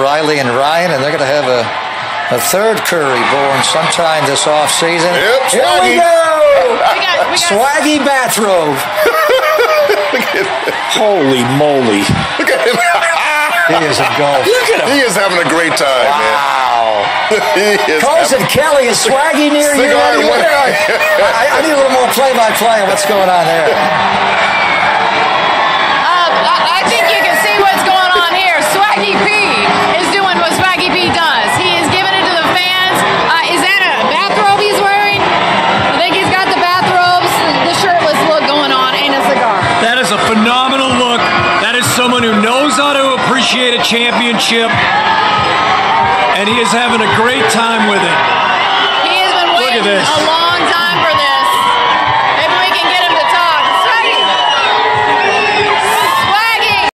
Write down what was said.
Riley and Ryan, and they're going to have a, a third Curry born sometime this off season. Yep, Here we Swaggy. go. We got, we got Swaggy bathrobe. Holy moly. Look at him. He is a golf. Look at him. he is having a great time, Wow. man. he is Cousin Kelly is Swaggy near you. Cigar and Where what- are you? I, I need a little more play-by-play on what's going on there. Look. That is someone who knows how to appreciate a championship, and he is having a great time with it. He has been Look at this. a long this.